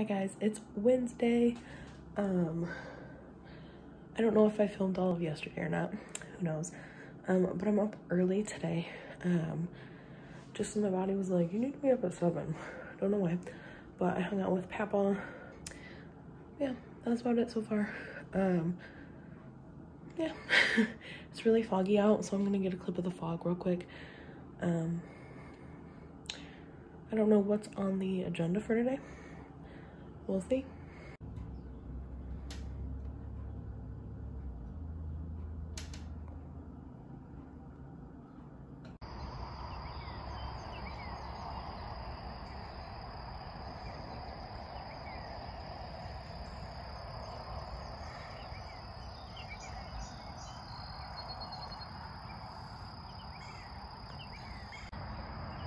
Hi guys, it's Wednesday. Um, I don't know if I filmed all of yesterday or not. Who knows? Um, but I'm up early today. Um, just my body was like, you need to be up at seven. Don't know why, but I hung out with Papa. Yeah, that's about it so far. Um, yeah, it's really foggy out, so I'm gonna get a clip of the fog real quick. Um, I don't know what's on the agenda for today. We'll see.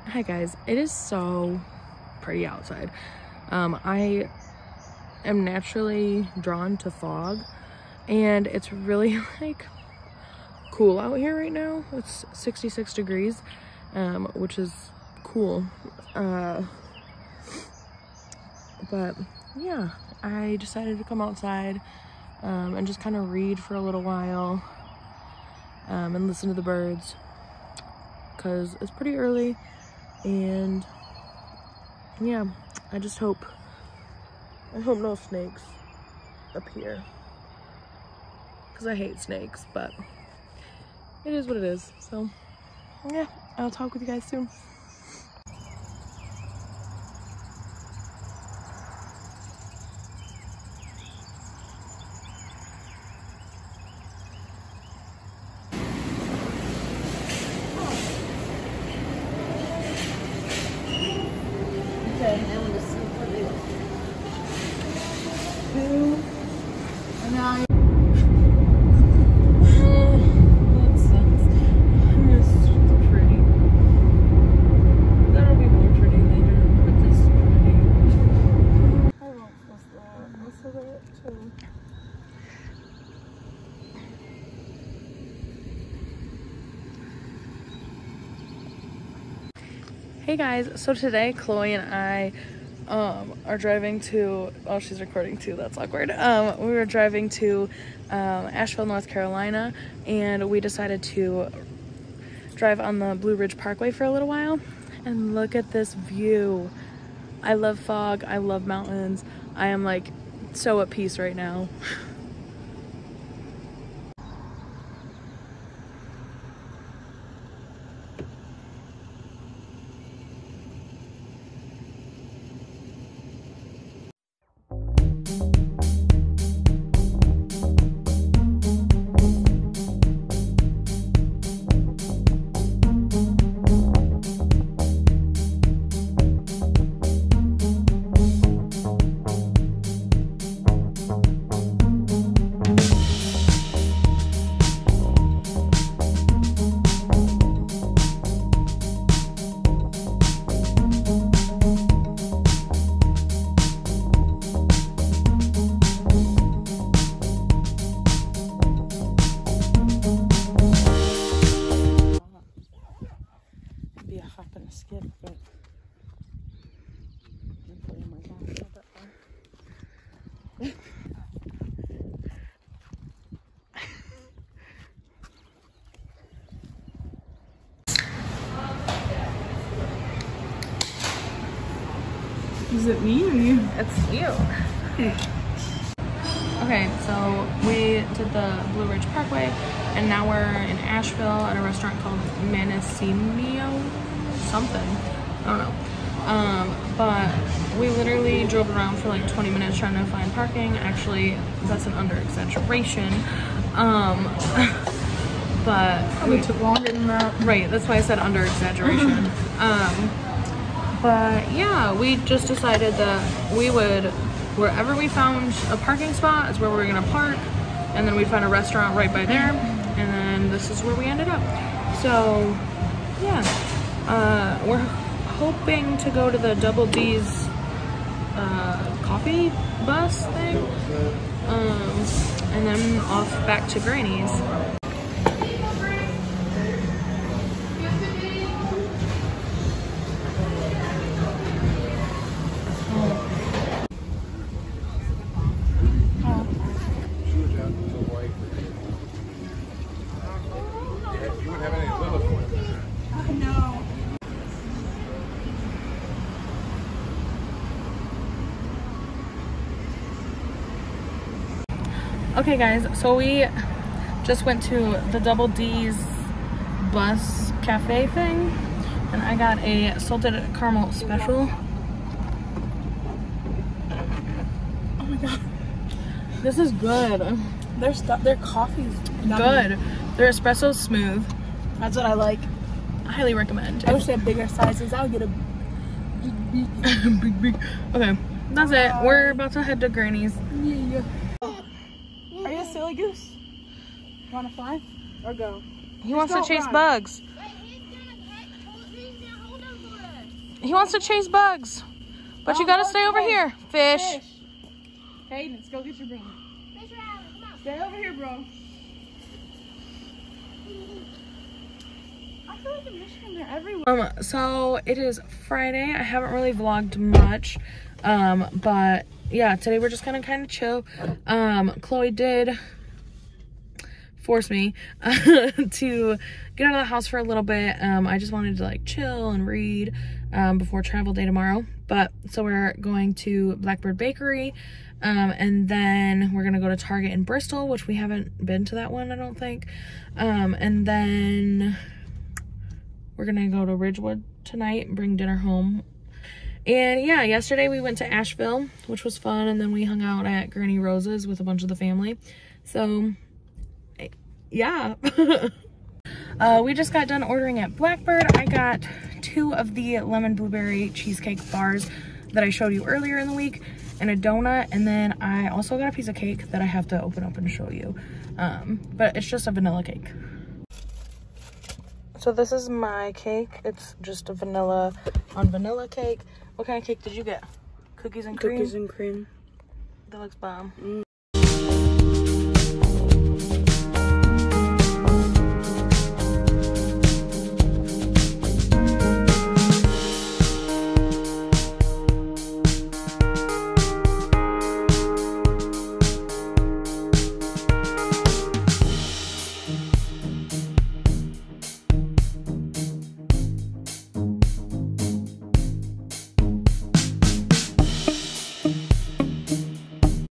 Hi guys, it is so pretty outside. Um, I am naturally drawn to fog and it's really like cool out here right now. It's 66 degrees, um, which is cool. Uh, but yeah, I decided to come outside um, and just kind of read for a little while um, and listen to the birds because it's pretty early and yeah, I just hope, I hope no snakes appear. Because I hate snakes, but it is what it is. So yeah, I'll talk with you guys soon. Hey guys, so today Chloe and I um, are driving to, oh she's recording too, that's awkward. Um, we were driving to um, Asheville, North Carolina and we decided to drive on the Blue Ridge Parkway for a little while and look at this view. I love fog, I love mountains. I am like so at peace right now. Is it me or you? It's you. Okay, so we did the Blue Ridge Parkway, and now we're in Asheville at a restaurant called Manasimio something. I don't know. Um, but we literally drove around for like 20 minutes trying to find parking. Actually, that's an under exaggeration. Um, but Probably took longer than that. Right, that's why I said under exaggeration. um, but yeah, we just decided that we would, wherever we found a parking spot is where we were gonna park, and then we found a restaurant right by there, and then this is where we ended up. So, yeah, uh, we're hoping to go to the Double D's uh, coffee bus thing, um, and then off back to Granny's. Okay, guys, so we just went to the Double D's bus cafe thing, and I got a salted caramel special. Oh my god. This is good. Their stuff, their coffee's Good. Their espresso's smooth. That's what I like. I highly recommend. I wish they had bigger sizes. I would get a big, big. Big. Okay, that's it. We're about to head to Granny's. Yeah. Are you a silly goose? You wanna fly? Or go? He wants to chase run. bugs. He wants to chase bugs. But you Oh, gotta no, stay over okay. here. Fish. Fish. Hayden, let's go get your broom. Stay over here, bro. I feel like in Michigan they're everywhere. Um, so it is Friday. I haven't really vlogged much. Um, but yeah, today we're just gonna kind of chill. Um, Chloe did force me to get out of the house for a little bit. Um, I just wanted to like chill and read um, before travel day tomorrow. But so we're going to Blackbird Bakery. Um, and then we're gonna go to Target in Bristol, which we haven't been to that one, I don't think. Um, and then we're gonna go to Ridgewood tonight and bring dinner home. And yeah, yesterday we went to Asheville, which was fun, and then we hung out at Granny Rose's with a bunch of the family. So, yeah. uh, we just got done ordering at Blackbird. I got two of the lemon blueberry cheesecake bars that I showed you earlier in the week, and a donut, and then I also got a piece of cake that I have to open up and show you. Um, but it's just a vanilla cake. So this is my cake. It's just a vanilla on vanilla cake. What kind of cake did you get? Cookies and cream? Cookies and cream. That looks bomb. Mm.